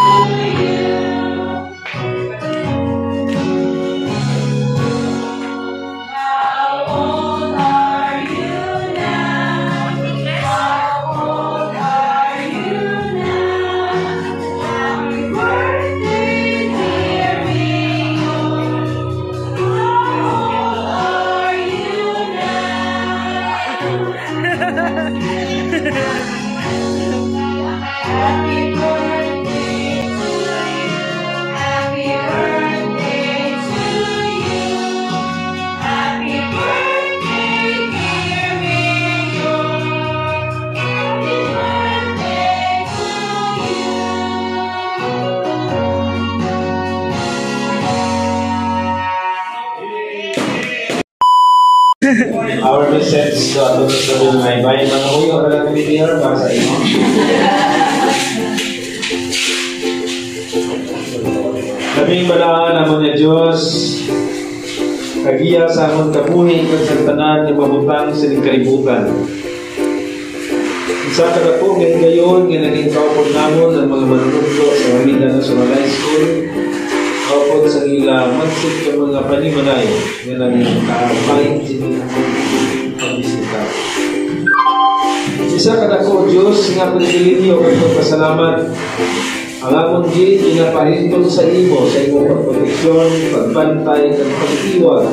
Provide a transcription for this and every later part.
Amen. Our message to ato sa may bayan mga uyo na lang pinipiyar para sa inyo. Labing balaan namon na Diyos, kagiya sa amon kabuhi tanan nga mabutang sa kalibutan. Isa ka na po ngayon gayon nga naging kaupod namon ang mga manunugto sa Manila National High School kaupod sa ila magsig ka mga panimanay nga naging kaabayin sa pagbisita. Isa ka na po Diyos nga pagkilinyo kag pasalamat ang amon gid ginapahintong sa imo sa imong pagproteksyon, pagbantay kag pag-iwag.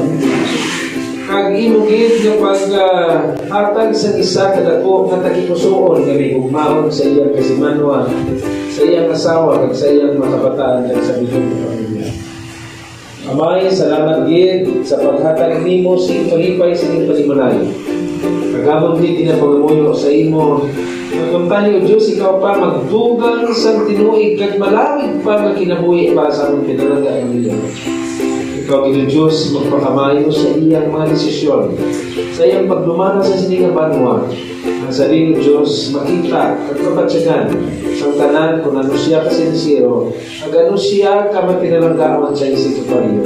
Kag imo gid nga pag ah, hatag sa isa ka dako nga tagipusoon nga may hugmaon sa iyang kasimanwa, sa iyang asawa kag sa iyang mga kabataan kag sa bilog nga pamilya. Amay, salamat gid sa paghatag nimo sa ipahipay sa iyong palimalay. Kagamon gid pagamuyo sa imo Magkumpani o Diyos, ikaw pa magdugang sa tinuig kag malawig pa nga kinabuhi para sa among pinalaga ang iyong. Ikaw, Gino Diyos, magpakamayo sa iyang mga desisyon, sa iyang pagdumana sa sininga banwa, ang sarili Diyos makita at kapatsyagan sa tanan kung ano siya kasinisiro, ag ano siya kamatinalanggaan sa isip pa rin.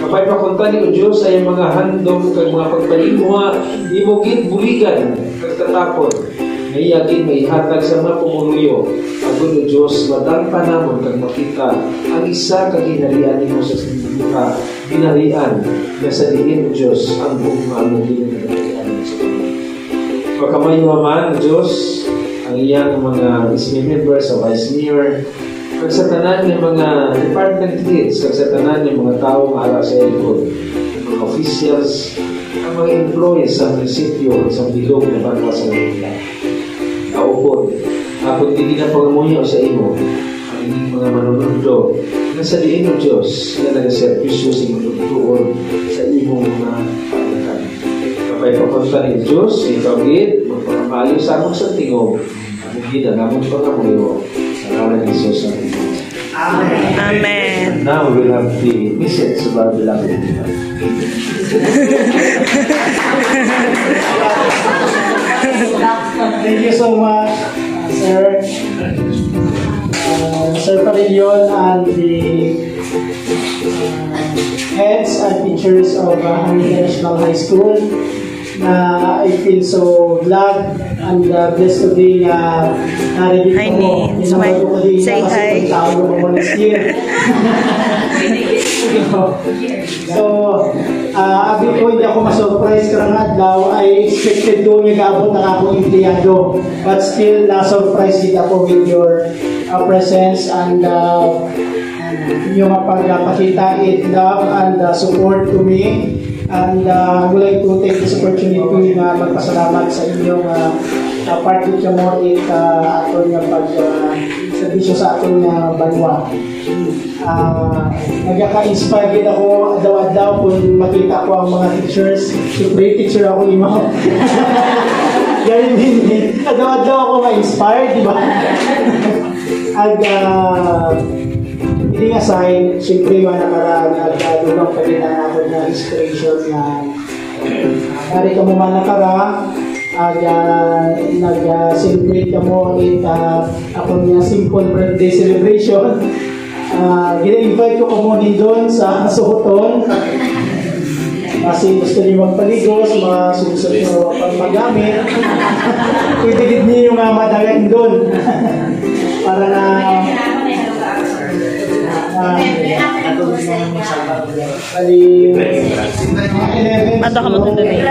Kapay pakunta ni Diyos iyang mga handom kag mga pagpalimuha, imo gid buligan kag tatapon. May yagin may hatag sa mga pumuluyo. Agod o Diyos, madangpa namon kag makita ang isa ka ginarian nimo sa sinigita, ginarian na sa diin o Diyos ang buong maamong ginarian sa Pagkamayo man, Diyos, ang iyang mga ismi members sa Vice Mayor, kag ng mga department heads, kag sa ng mga tao nga ara sa likod, ang mga officials, ang mga employees sa munisipyo, sa bilog na banwa sa Manila. Kaupod, ako hindi na pangamunyo sa imo, ang inyong mga manunundo, na sa diin ng Diyos, na nagaservisyo sa inyong tuon sa imong mga panakan. Kapay papunta ni Diyos, ikaw gid, magpapamayo sa among sa tingog, ang gid ang among pangamuyo, sa ngalan ni Jesus ang imo. Amen. And now we have the message about the love of God. Thank you so much, sir. Uh, sir Parillon and the uh, heads and teachers of uh, Hamilton National High School na I feel so glad and uh, blessed to be uh, narinig Hi, ako. Nins. Inabago ko din Say kasi hi. kung tao next year. so, uh, abi ko hindi ako ma-surprise karang adlaw ay expected ko yung gaabot na akong empleyado. But still na-surprise din ako with your uh, presence and uh, yung pagpakita it love and uh, support to me. And uh, I would like to take this opportunity na magpasalamat sa inyong uh, uh, party ka mo it uh, aton nga pag uh, servisyo sa aton nga banwa uh, nagkaka-inspire din ako daw-daw kung makita ko ang mga teachers. Siyempre, teacher ako ni Ma'am. Ganun din eh. Daw-daw ako ma-inspire, di ba? At uh, hindi nga sign, siyempre mga nakaraan, nagkadugang pagkitaan ako na inspiration na uh, nari ka mo man nakara, ag uh, nag-celebrate ka mo it uh, ako niya simple birthday celebration uh, gina-invite ko kumunin doon sa Sohoton kasi gusto niyo magpaligo sa mga susunod nyo pag magamit pwede din niyo yung uh, madagain doon para na Ah, 11. Bato ka mo siguro.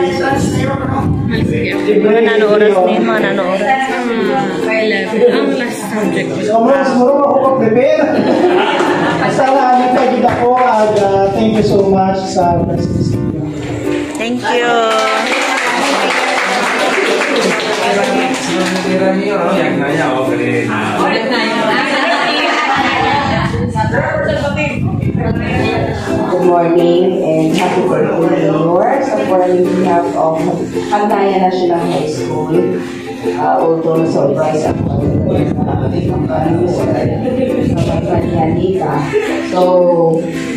Doon eh. Mga nanooras na yun, mga nanooras. Ang last subject. So, mo, siguro ako pa-prepare. Basta nga, nagkagid ako. at, ah, thank you so much sa presence niyo. Thank you. Good morning and happy birthday. So for on behalf of Pagkaya National High School, uh, although surprise ako uh, sa Pagkaya Nika. So,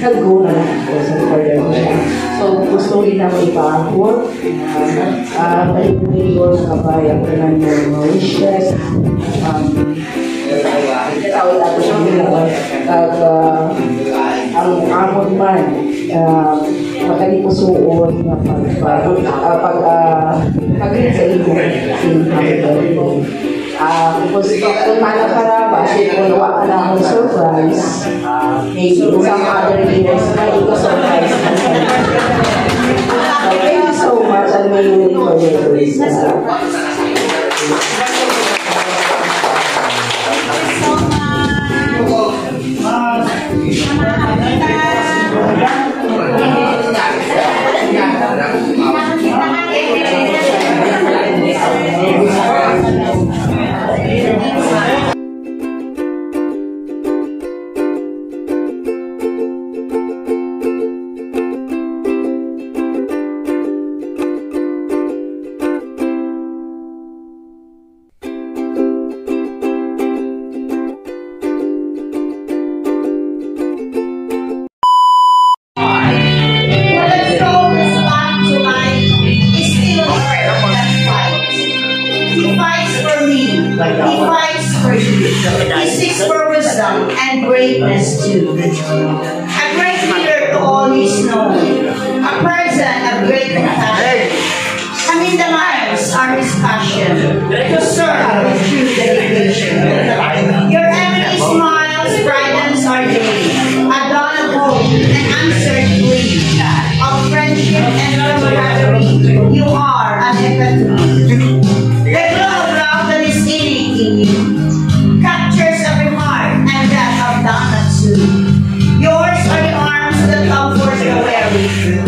nag-go na lang ako sa further niya. So, gusto rin ako ipaahon. Uh, uh, Balik-balik ko sa kabayan ko ng mga wishes. Um, Tawag ako sa mga Kag, uh, ang amon man uh, makalipusuon nga pag pag uh, pag uh, paglit sa imo sinhang Ah, kung kung mana para ba si kung nawa ka na ang surprise, maybe some other years na ito surprise So, thank you so much. And may you wait for for wisdom and greatness too. A great leader to all he's known. A person of great compassion. I mean the lives are his passion. To serve with true dedication. Your every smiles Thank you.